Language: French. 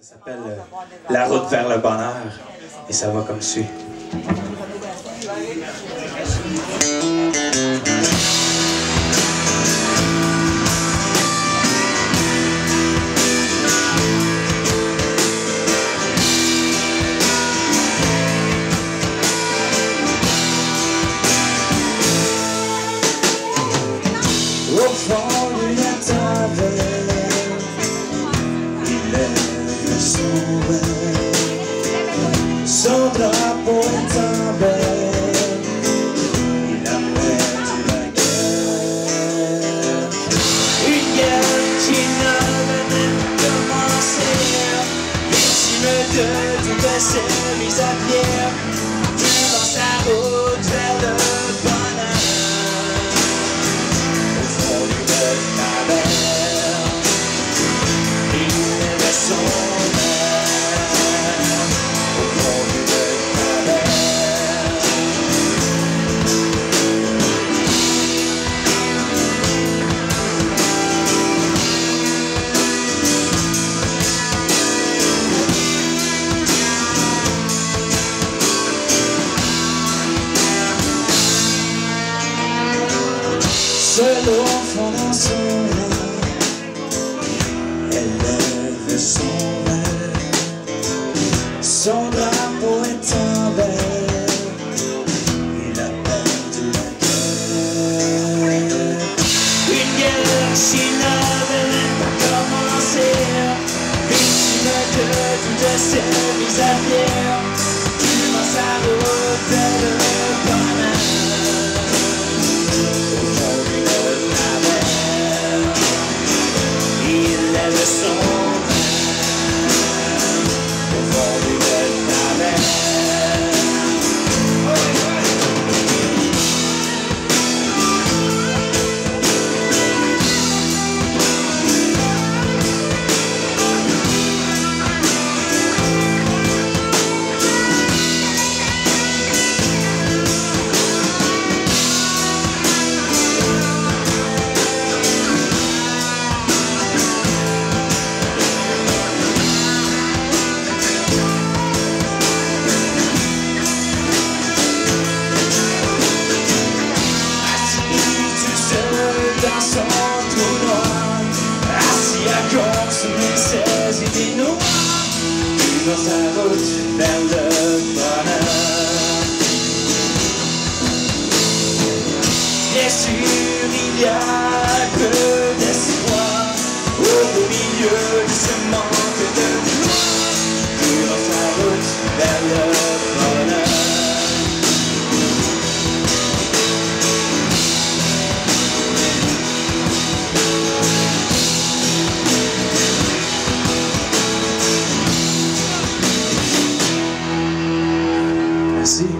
Ça s'appelle euh, La route vers le bonheur et ça va comme suit. Son drapeau est en berne, il a perdu la guerre. Une guerre qui ne venait de commencer, victime de toutes ces mises à pierre, dans sa route vers le elle son verre. Son drapeau est en verre, il a perdu la guerre. Une guerre pas commencé, victime de toutes ces mises à pierre, dans son trou noir Assis à consommer ses idées noires Puis dans sa route vers le bonheur. Bien sûr il y a peu d'espoir Au milieu de ce manque de gloire Puis dans sa route vers le Brasil.